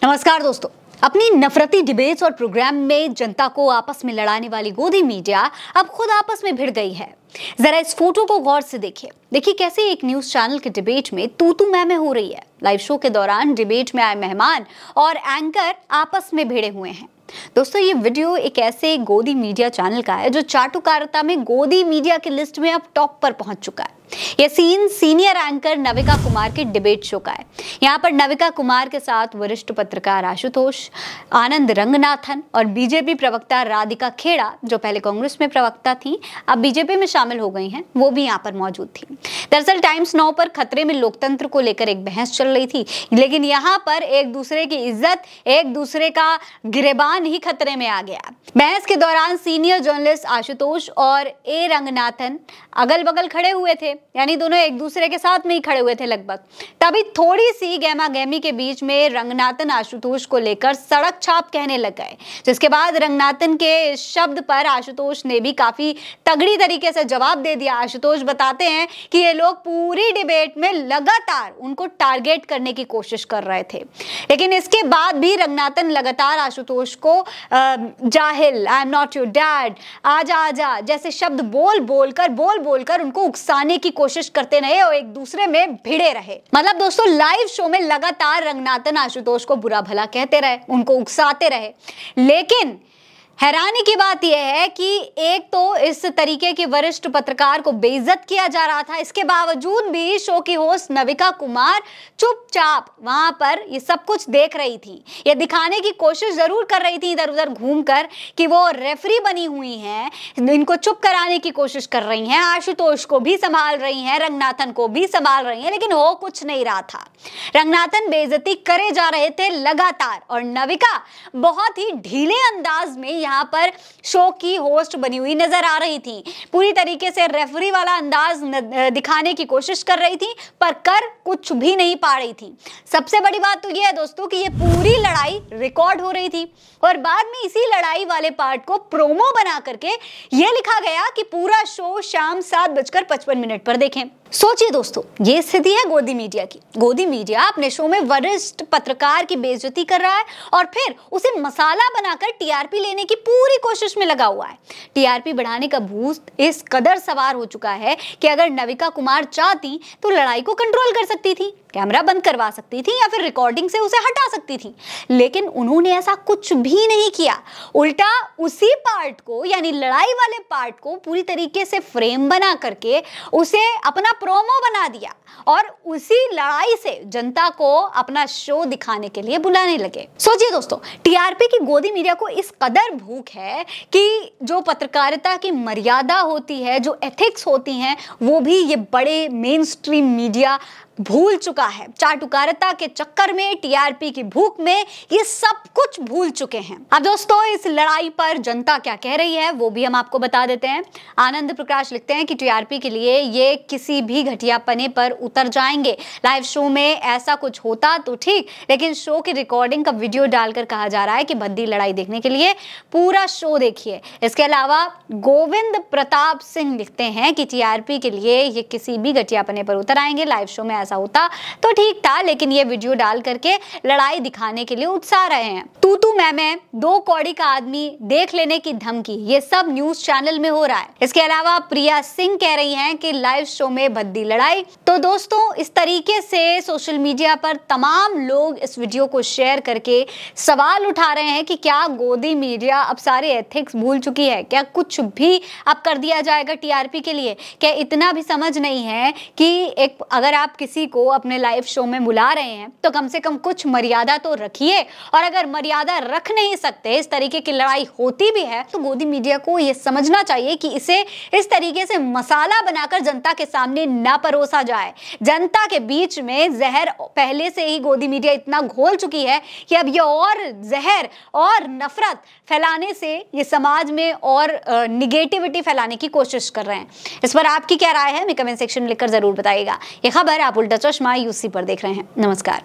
नमस्कार दोस्तों। अपनी नफरती डिबेट्स और प्रोग्राम में जनता को आपस में लड़ाने वाली गोदी मीडिया अब खुद आपस में भिड़ गई है। जरा इस फ़ोटो को गौर से देखिए। देखिए कैसे एक न्यूज़ चैनल के डिबेट में तू तू मैं हो रही है। लाइव शो के दौरान डिबेट में आए मेहमान और एंकर आपस में भिड़े हुए हैं। दोस्तों, ये वीडियो एक ऐसे गोदी मीडिया चैनल का है जो चाटुकारिता में गोदी मीडिया की लिस्ट में अब टॉप पर पहुँच चुका है। यह scene senior anchor Navika Kumar के डिबेट शो का है। यहाँ पर नविका कुमार के साथ वरिष्ठ पत्रकार आशुतोष, आनंद रंगनाथन और बीजेपी प्रवक्ता राधिका खेड़ा, जो पहले कांग्रेस में प्रवक्ता थी, अब बीजेपी में शामिल हो गई हैं, वो भी यहाँ पर मौजूद थी। दरअसल टाइम्स नाउ पर खतरे में लोकतंत्र को लेकर एक बहस चल रही थी, लेकिन यहाँ पर एक दूसरे की इज़्ज़त, एक दूसरे का गिरेबान ही खतरे में आ गया। बहस के दौरान सीनियर जर्नलिस्ट आशुतोष और ए रंगनाथन अगल बगल खड़े हुए थे। यानी दोनों एक दूसरे के साथ में ही खड़े हुए थे लगभग। तभी थोड़ी सी गहमा गहमी के बीच में रंगनाथन आशुतोष को लेकर सड़क छाप कहने लग गए, जिसके बाद रंगनाथन के शब्द पर आशुतोष ने भी काफ़ी तगड़ी तरीके से जवाब दे दिया। आशुतोष बताते हैं कि ये लोग पूरी डिबेट में लगातार उनको टारगेट करने की कोशिश कर रहे थे। लेकिन इसके बाद भी रंगनाथन लगातार आशुतोष को जाहिल I am not your dad आजा आजा, जैसे शब्द बोल बोलकर बोल बोलकर उनको उकसाने की कोशिश करते रहे और एक दूसरे में भिड़े रहे। मतलब दोस्तों लाइव शो में लगातार रंगनाथन आशुतोष को बुरा भला कहते रहे, उनको उकसाते रहे। लेकिन हैरानी की बात यह है कि एक तो इस तरीके के वरिष्ठ पत्रकार को बेइज्जत किया जा रहा था। इसके बावजूद भी शो की होस्ट नविका कुमार चुपचाप वहाँ पर ये सब कुछ देख रही थी। ये दिखाने की कोशिश ज़रूर कर रही थी इधर उधर घूमकर कि वो रेफरी बनी हुई हैं। इनको चुप कराने की कोशिश कर रही हैं। आशुतोष को भी संभाल रही हैं। रंगनाथन को भी संभाल रही हैं, लेकिन हो कुछ नहीं रहा था। रंगनाथन बेइज्जती करे जा रहे थे लगातार और नविका बहुत ही ढीले अंदाज में यहाँ पर शो की होस्ट बनी हुई नज़र आ रही थी। पूरी तरीके से रेफरी वाला अंदाज दिखाने की कोशिश कर रही थी, पर कर कुछ भी नहीं पा रही थी। सबसे बड़ी बात तो यह है दोस्तों कि ये पूरी लड़ाई रिकॉर्ड हो रही थी और बाद में इसी लड़ाई वाले पार्ट को प्रोमो बना करके ये लिखा गया कि पूरा शो शाम सात बजकर पचपन मिनट पर देखें। सोचिए दोस्तों, ये स्थिति है गोदी मीडिया की। गोदी मीडिया अपने शो में वरिष्ठ पत्रकार की बेजती कर रहा है और फिर उसे मसाला बनाकर टीआरपी लेने की पूरी कोशिश में लगा हुआ है। टीआरपी बढ़ाने का भूत इस कदर सवार हो चुका है कि अगर नविका कुमार चाहती तो लड़ाई को कंट्रोल कर सकती थी। कैमरा बंद करवा सकती थी या फिर रिकॉर्डिंग से उसे हटा सकती थी। लेकिन उन्होंने ऐसा कुछ भी नहीं किया। उल्टा उसी पार्ट को, यानी लड़ाई वाले पार्ट को पूरी तरीके से फ्रेम बना करके उसे अपना प्रोमो बना दिया और उसी लड़ाई से जनता को अपना शो दिखाने के लिए बुलाने लगे। सोचिए दोस्तों टीआरपी की गोदी मीडिया को इस कदर भूख है कि जो पत्रकारिता की मर्यादा होती है, जो एथिक्स होती हैं, वो भी ये बड़े मेन स्ट्रीम मीडिया भूल चुका है। चाटुकारिता के चक्कर में, टीआरपी की भूख में ये सब कुछ भूल चुके हैं। अब दोस्तों, इस लड़ाई पर जनता क्या कह रही है, वो भी हम आपको बता देते हैं। आनंद प्रकाश लिखते हैं कि टीआरपी के लिए ये किसी भी घटिया पने पर उतर जाएँगे। लाइव शो में ऐसा कुछ होता तो ठीक, लेकिन शो की रिकॉर्डिंग का वीडियो डालकर कहा जा रहा है कि बद्दी लड़ाई देखने के लिए पूरा शो देखिए। इसके अलावा गोविंद प्रताप सिंह लिखते हैं कि टीआरपी के लिए ये किसी भी घटियापने पर उतर आएँगे। लाइव शो में ऐसा होता तो ठीक था, लेकिन ये वीडियो डाल करके लड़ाई दिखाने के लिए उत्साह रहे हैं। तू तू मैं मैं दो कौड़ी का आदमी देख लेने की धमकी, ये सब न्यूज़ चैनल में हो रहा है। इसके अलावा प्रिया सिंह कह रही हैं कि लाइव शो में भद्दी लड़ाई। तो दोस्तों, इस तरीके से सोशल मीडिया पर तमाम लोग इस वीडियो को शेयर करके सवाल उठा रहे हैं कि क्या गोदी मीडिया अब सारे एथिक्स भूल चुकी है? क्या कुछ भी अब कर दिया जाएगा टीआरपी के लिए? क्या इतना भी समझ नहीं है कि एक, अगर आप किसी किसी को अपने लाइव शो में बुला रहे हैं तो कम से कम कुछ मर्यादा तो रखिए। और अगर मर्यादा रख नहीं सकते, इस तरीके की लड़ाई होती भी है तो गोदी मीडिया को यह समझना चाहिए कि इसे इस तरीके से मसाला बनाकर जनता के सामने ना परोसा जाए। जनता के बीच में जहर पहले से ही गोदी मीडिया इतना घोल चुकी है कि अब ये और जहर और नफरत फैलाने से ये समाज में और निगेटिविटी फैलाने की कोशिश कर रहे हैं। इस पर आपकी क्या राय है? मैं कमेंट सेक्शन में लिखकर ज़रूर बताइएगा। ये खबर आप उल्टा चश्मा यूसी पर देख रहे हैं। नमस्कार।